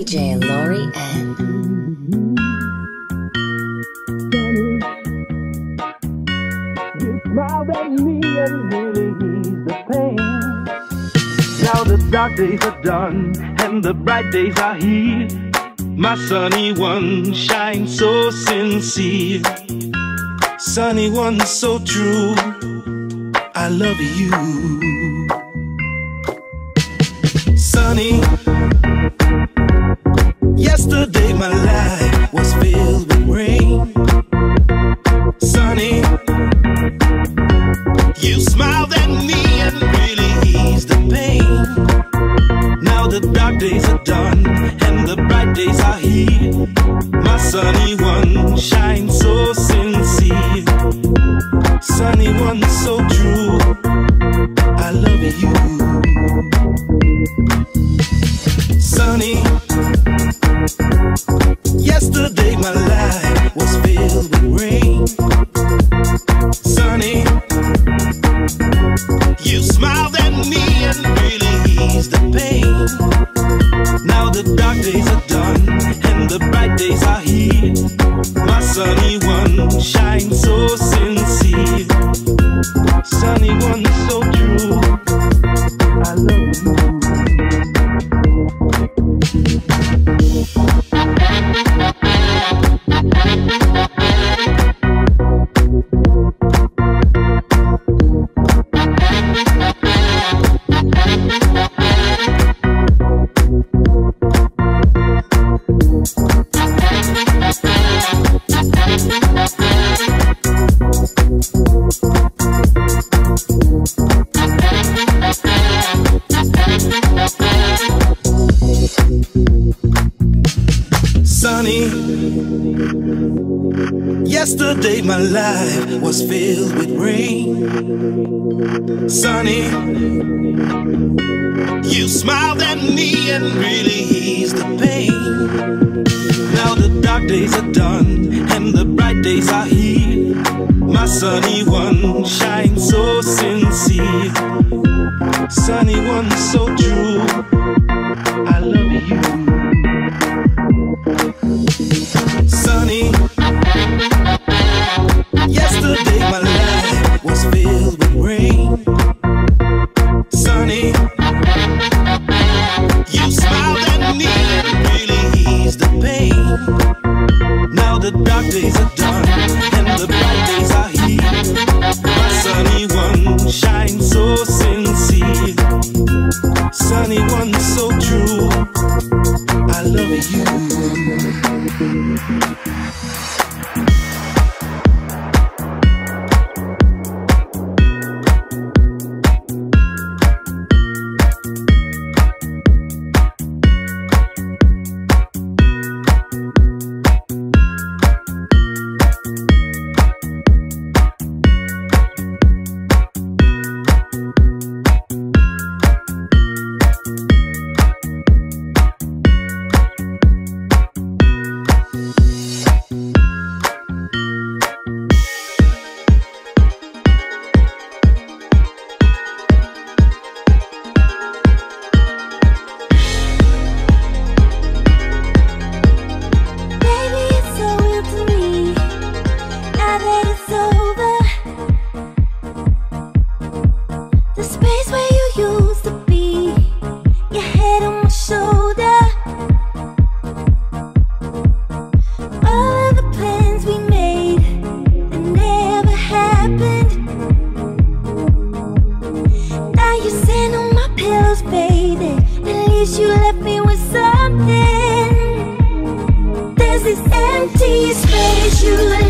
DJ Lori N. Now the dark days are done and the bright days are here. My sunny one shines so sincere. Sunny one so true. I love you. Sunny my life was filled with rain. Sunny, you smiled at me and really eased the pain. Now the dark days are dark. one so true. wish you left me with something. There's this empty space you left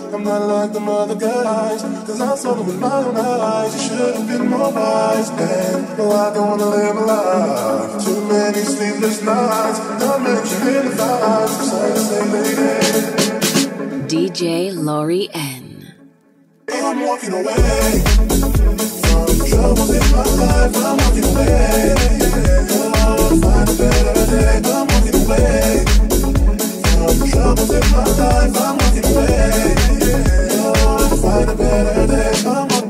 I'm not like the other guys. Cause I'm solo with my own eyes. You should have been more wise. And no, I don't wanna live a life. Too many sleepless nights. Not mentioning the vibes. I'm sorry to say, lady. DJ Lori N I'm walking away Troubles in my life, I'm walking away. Yeah, I'll find a better day. I'm walking away troubles in my life, I'm with you, babe. Oh, find a better day.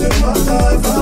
in my life.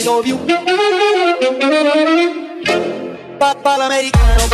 I love you. Papà l'americano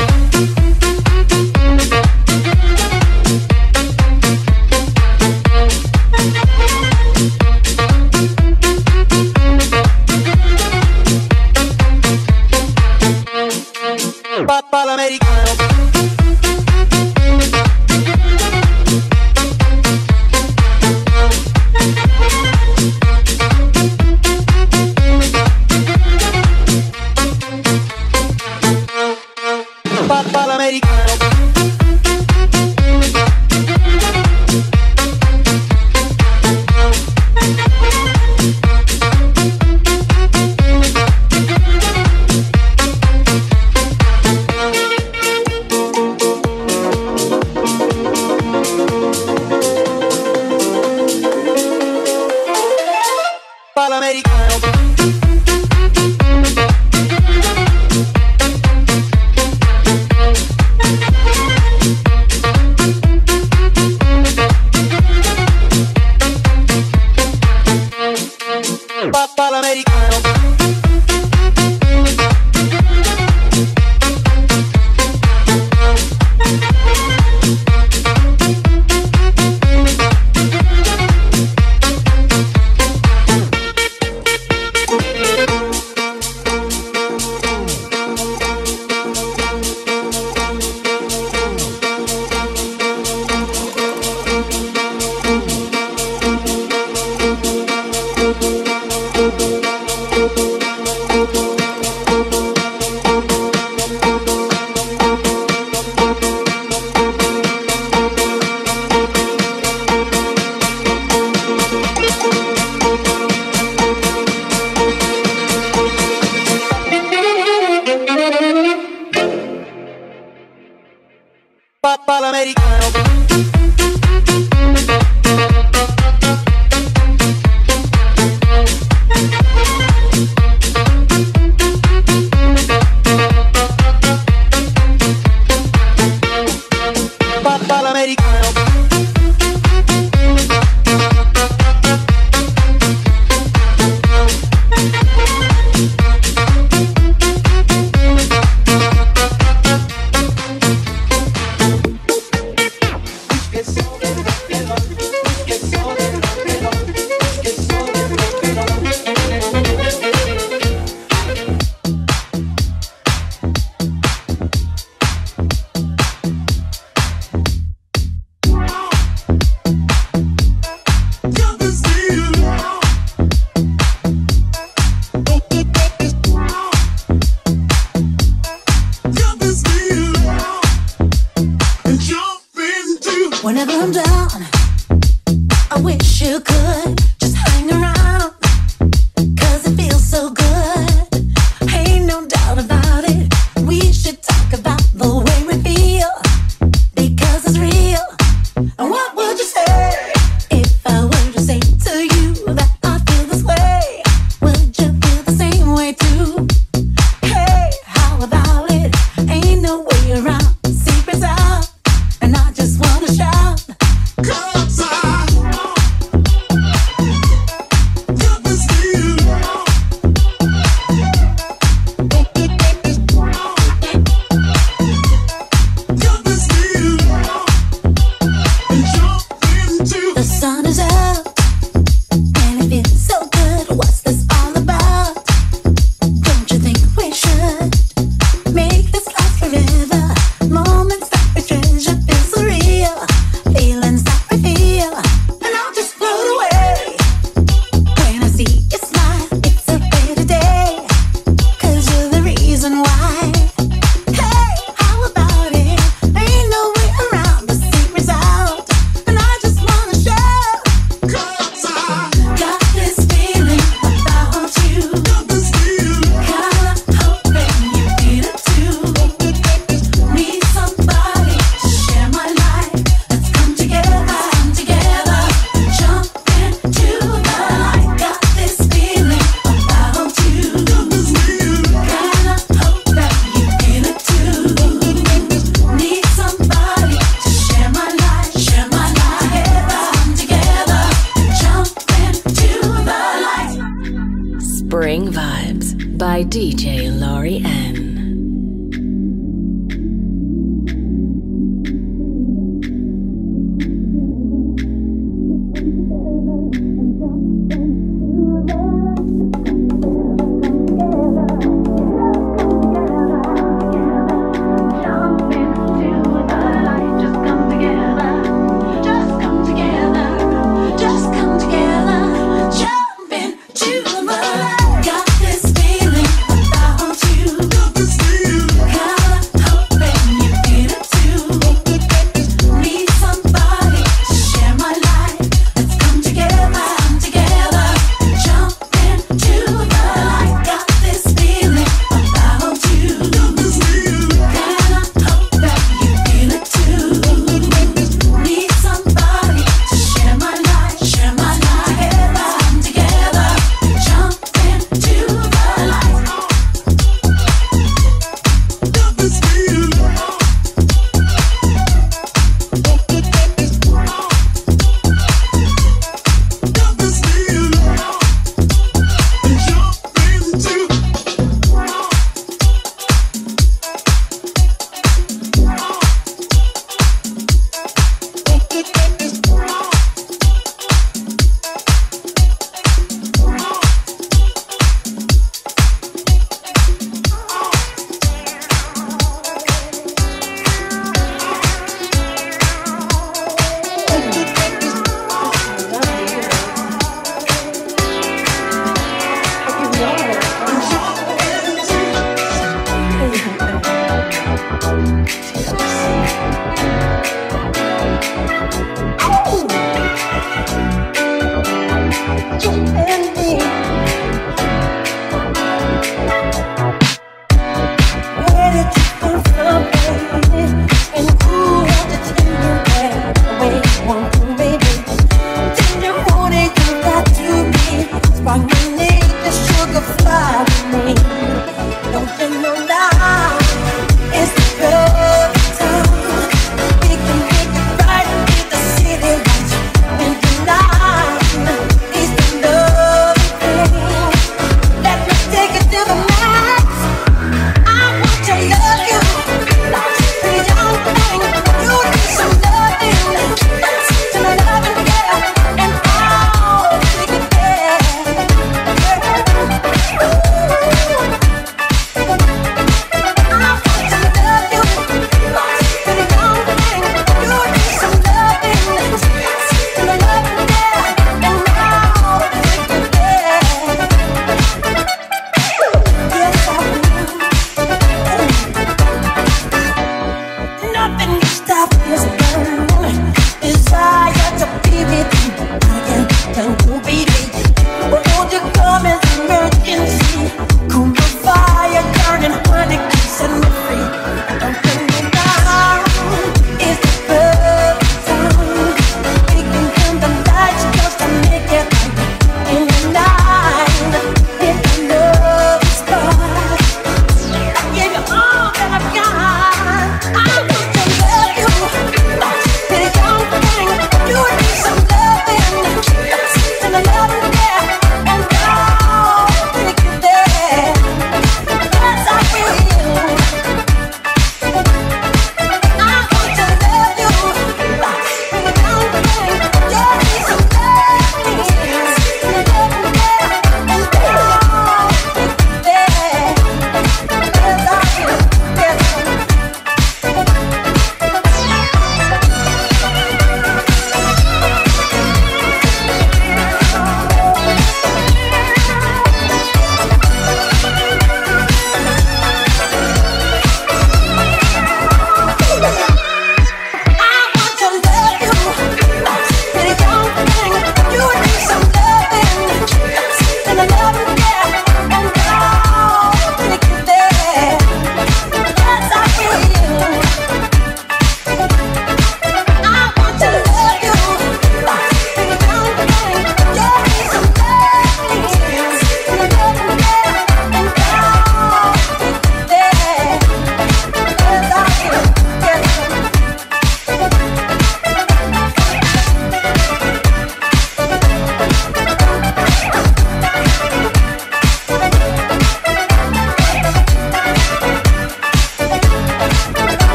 take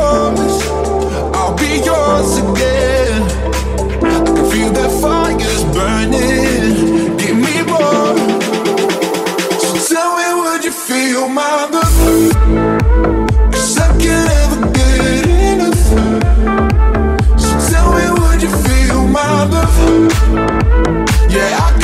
yours. I'll be yours again. I can feel that fire's burning. Give me more. So tell me, would you feel my love? I can get enough. So tell me, would you feel my love? Yeah, I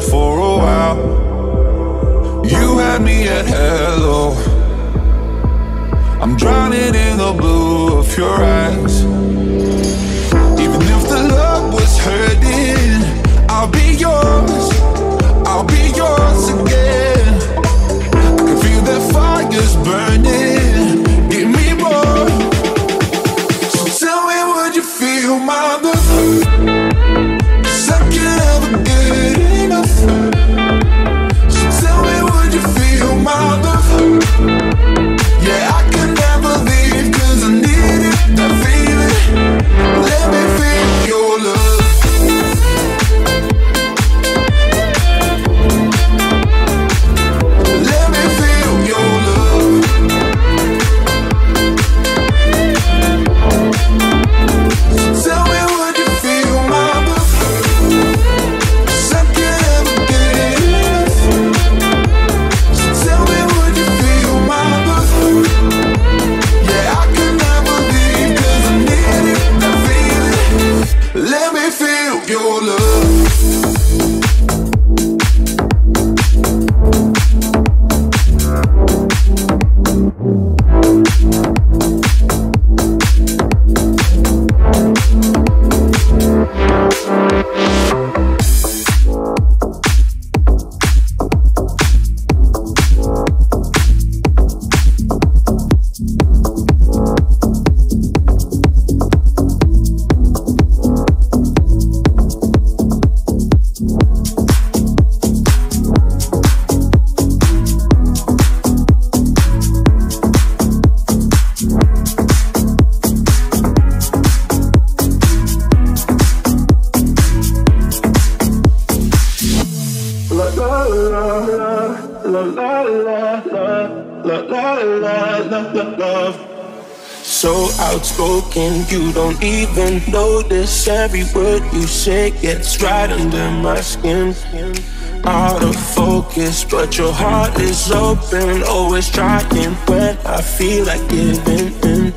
for a while. You had me at hello. I'm drowning in the blue of your eyes. Even if the love was hurting, I'll be yours. I'll be yours again. I can feel that fires burning. You don't even notice every word you say gets right under my skin. Out of focus, but your heart is open. Always trying when I feel like giving in.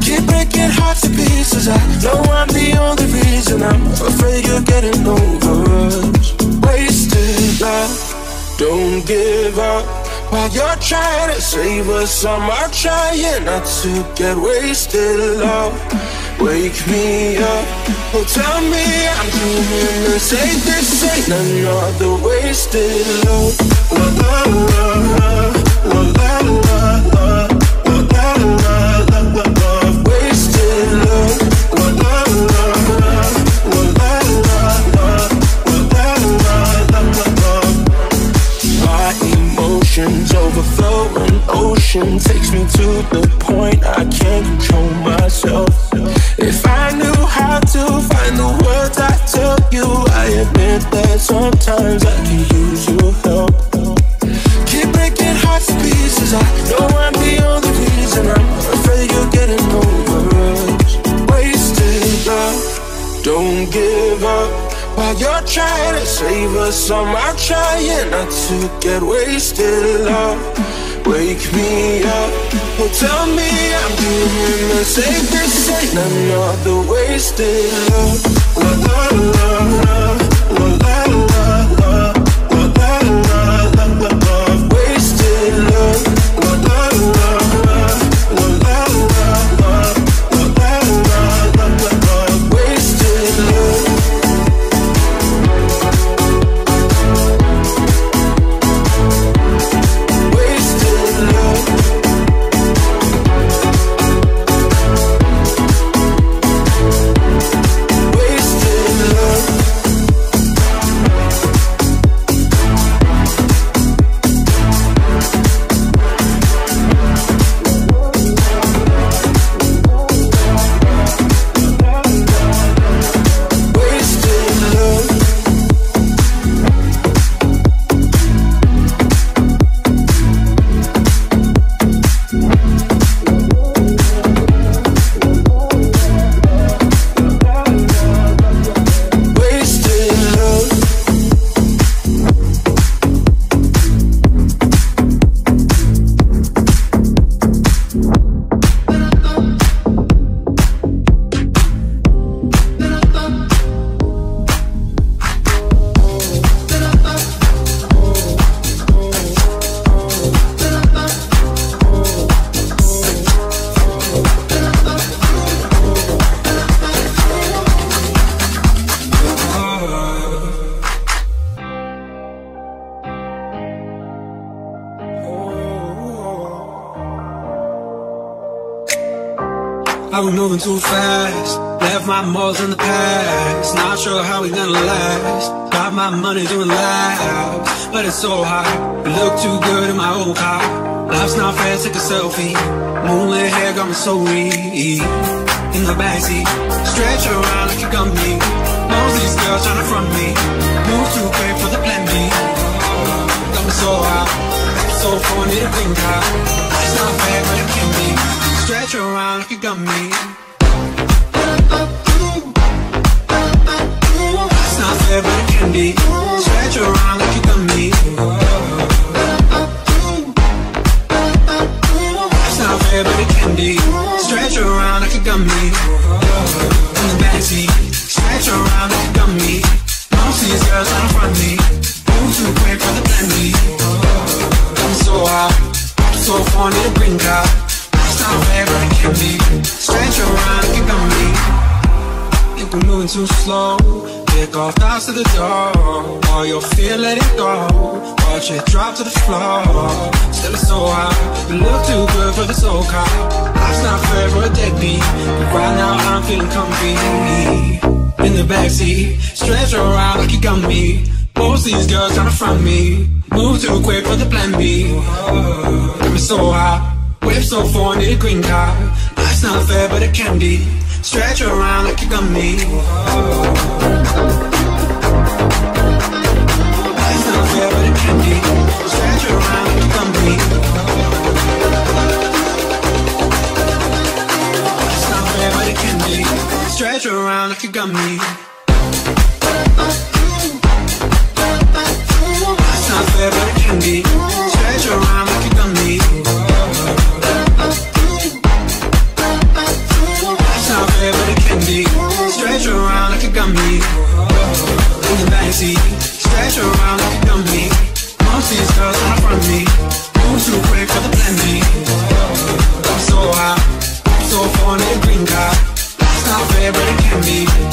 Keep breaking hearts to pieces. I know I'm the only reason. I'm afraid you're getting over us. Wasted love, don't give up. While you're trying to save us, I'm trying not to get wasted. Love, wake me up. Oh, tell me I'm dreaming the same. This ain't another wasted love. La la la la la la la. Ocean takes me to the point I can't control myself. If I knew how to find the words I tell you, I admit that sometimes I can use your help. Keep breaking hearts to pieces. I know I'm the only reason. I'm afraid you're getting over us. Wasted love. Don't give up. While you're trying to save us, I'm trying not to get wasted. Love, wake me up. Well, tell me I'm doing the same. This ain't another wasted love. La la la la too fast. Left my morals in the past. Not sure how we gonna last. Got my money doing loud, but it's so hot. Look too good in my old car. Life's not fair, take a selfie. Moonlit hair got me so weak. In the backseat, stretch around like got me. Most of these girls trying to front me. Move too quick for the plan B. Got me so hot, so funny to think of. It's not fair, but it can be. Stretch around like you got can be. Stretch around like you got me. It's not fair, but it can be. Stretch around like got me. In the backseat, stretch around like got me. Most of these girls to front me. Move too quick for the plan B. I'm so hot, so to bring out. It's not fair, but it can be. Stretch around like got me. Think moving too slow Kick off thoughts to the door While you're fear, let it go Watch it drop to the floor Still it's so high You look too good for the soul car Life's not fair for a deadbeat But right now I'm feeling comfy In the backseat Stretch around like you got me. Most these girls trying to front me. Move too quick for the plan B. Got so high. Whip so far, need a green card. Life's not fair but it can be Stretch around like you got me. It's not fair, but it can be. Stretch around like you got me. It's not fair, but it can be. Stretch around like you got me. It's not fair, but it can be. Stretch around. empty. Stretch around like a dummy. Most these girls wanna front me. Move too quick for the plenty. I'm so hot, so fun in green car. That's not fair, but it can be.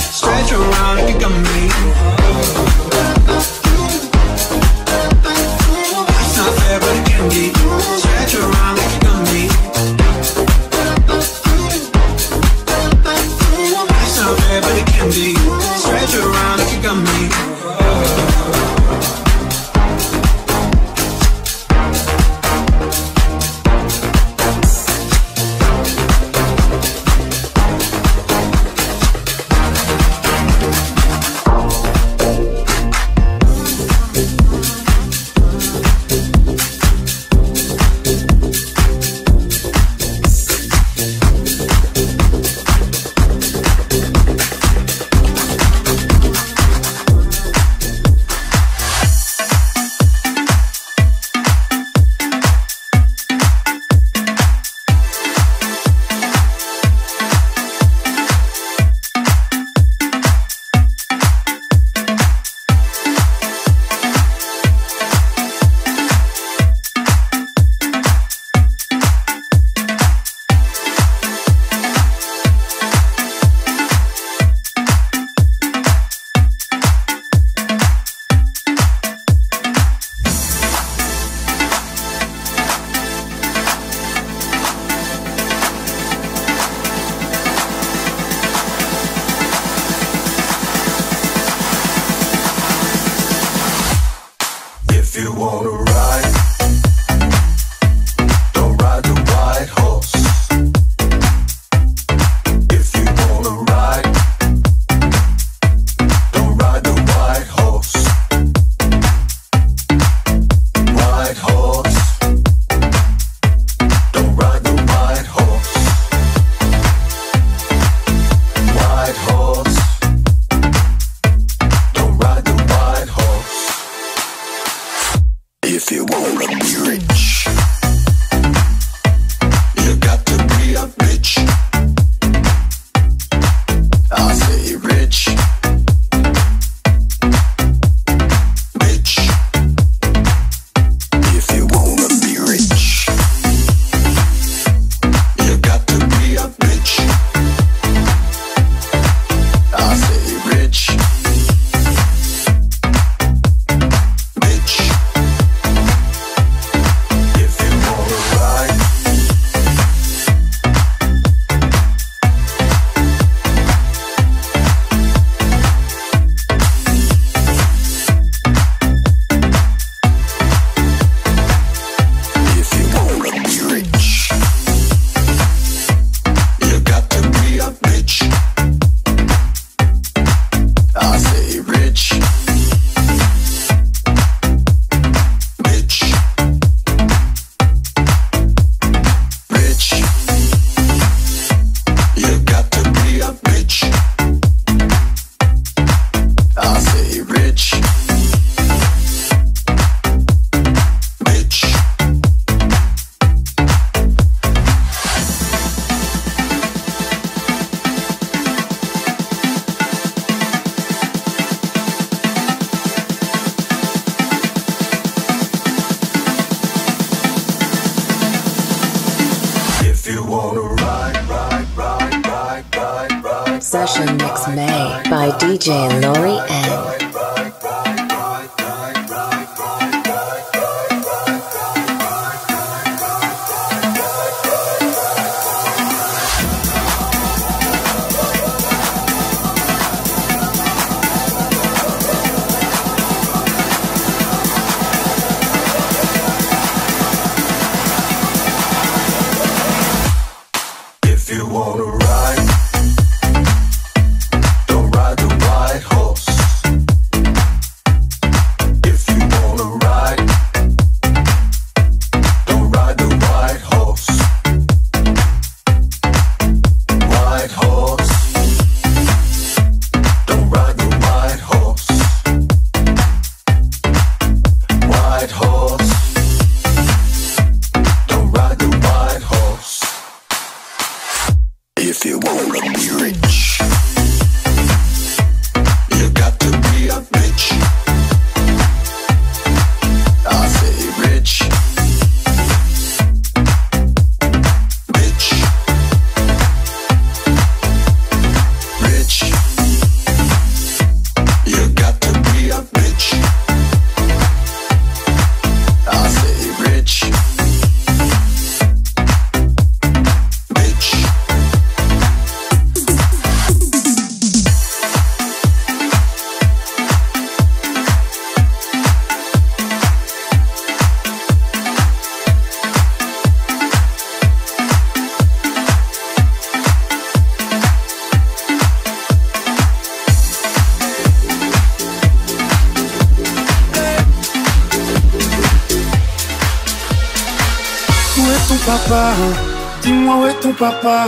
Dis-moi où est ton papa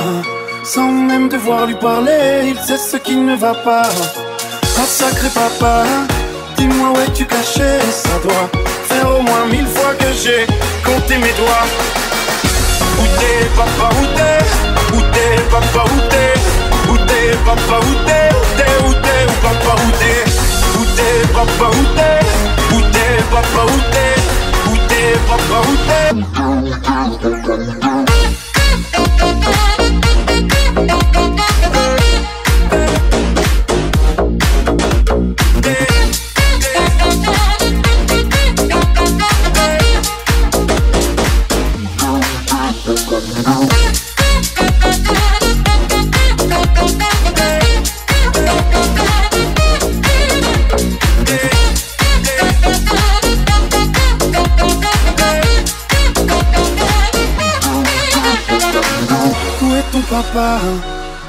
Sans même devoir lui parler, il sait ce qui ne va pas. Ah sacré papa, dis-moi où es-tu caché? Ça doit faire au moins mille fois que j'ai compté mes doigts. Où t'es papa, où t'es? Où t'es papa, où t'es? Où t'es papa, où t'es? Où t'es, où t'es, où papa, où t'es? Où t'es papa, où t'es? Où t'es papa, où t'es? Où t'es papa, où t'es? Oh, oh, oh.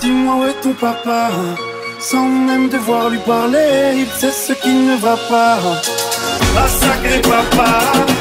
Dis-moi où est ton papa. Sans même devoir lui parler Il sait ce qui ne va pas. Ah sacré papa